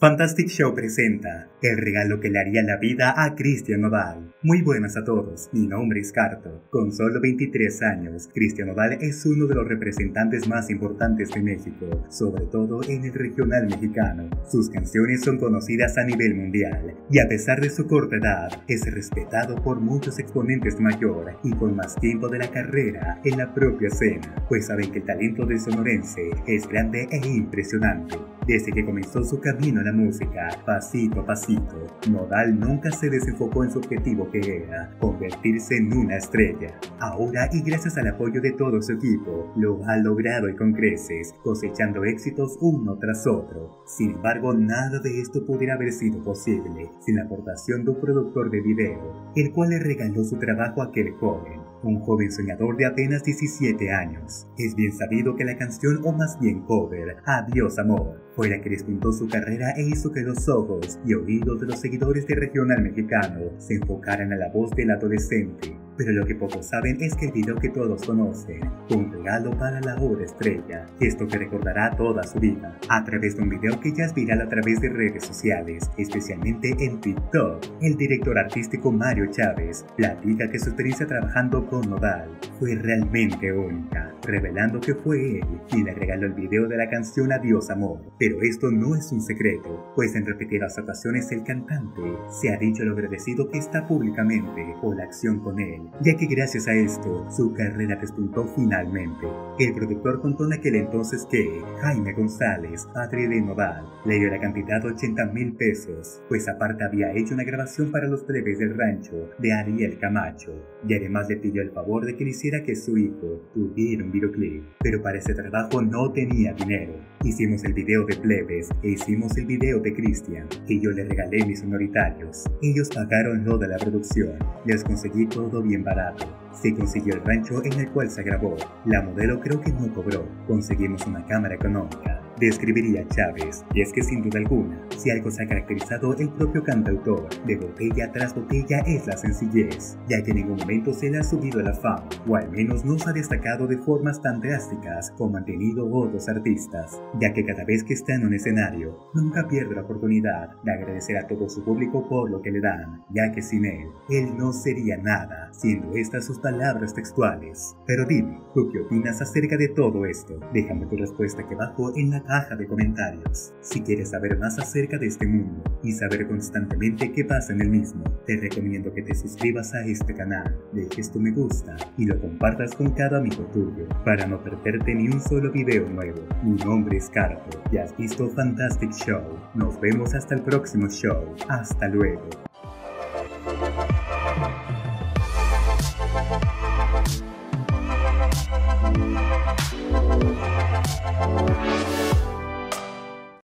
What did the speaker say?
Fantastic Show presenta el regalo que le haría la vida a Cristian Nodal. Muy buenas a todos, mi nombre es Carto. Con solo 23 años, Cristian Nodal es uno de los representantes más importantes de México, sobre todo en el regional mexicano. Sus canciones son conocidas a nivel mundial y a pesar de su corta edad, es respetado por muchos exponentes mayor y con más tiempo de la carrera en la propia escena, pues saben que el talento de sonorense es grande e impresionante. Desde que comenzó su camino la música, pasito a pasito, Nodal nunca se desenfocó en su objetivo que era convertirse en una estrella. Ahora y gracias al apoyo de todo su equipo, lo ha logrado y con creces, cosechando éxitos uno tras otro. Sin embargo, nada de esto pudiera haber sido posible sin la aportación de un productor de video, el cual le regaló su trabajo a aquel joven un joven soñador de apenas 17 años. Es bien sabido que la canción, o más bien cover, Adiós Amor, fue la que despuntó su carrera e hizo que los ojos y oídos de los seguidores de regional mexicano se enfocaran a la voz del adolescente pero lo que pocos saben es que el video que todos conocen un regalo para la obra estrella, esto que recordará toda su vida, a través de un video que ya es viral a través de redes sociales, especialmente en TikTok. El director artístico Mario Chávez platica que su experiencia trabajando con Nodal fue realmente única, revelando que fue él quien le regaló el video de la canción Adiós Amor. Pero esto no es un secreto, pues en repetidas ocasiones el cantante se ha dicho lo agradecido que está públicamente por la acción con él ya que gracias a esto su carrera despuntó finalmente. El productor contó en aquel entonces que Jaime González, padre de Nodal, le dio la cantidad de 80 mil pesos, pues aparte había hecho una grabación para los plebes del rancho de Ariel Camacho, y además le pidió el favor de que le hiciera que su hijo tuviera un videoclip, pero para ese trabajo no tenía dinero. Hicimos el video de plebes e hicimos el video de Cristian, y yo le regalé mis sonoritarios. Ellos pagaron lo de la producción, les conseguí todo bien barato. Se consiguió el rancho en el cual se grabó. La modelo creo que no cobró. Conseguimos una cámara económica describiría Chávez, y es que sin duda alguna, si algo se ha caracterizado el propio cantautor de botella tras botella es la sencillez, ya que en ningún momento se le ha subido a la fama, o al menos no se ha destacado de formas tan drásticas como han tenido otros artistas, ya que cada vez que está en un escenario, nunca pierde la oportunidad de agradecer a todo su público por lo que le dan, ya que sin él, él no sería nada, siendo estas sus palabras textuales. Pero dime, ¿tú qué opinas acerca de todo esto? Déjame tu respuesta aquí abajo en la caja de comentarios. Si quieres saber más acerca de este mundo y saber constantemente qué pasa en el mismo, te recomiendo que te suscribas a este canal, dejes tu me gusta y lo compartas con cada amigo tuyo para no perderte ni un solo video nuevo. Mi nombre es Carto y has visto Fantastic Show. Nos vemos hasta el próximo show. Hasta luego.